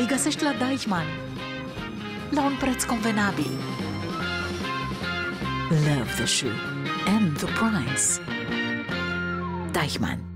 îi găsești la Deichmann. La un preț convenabil. Love the shoe and the price. Deichmann.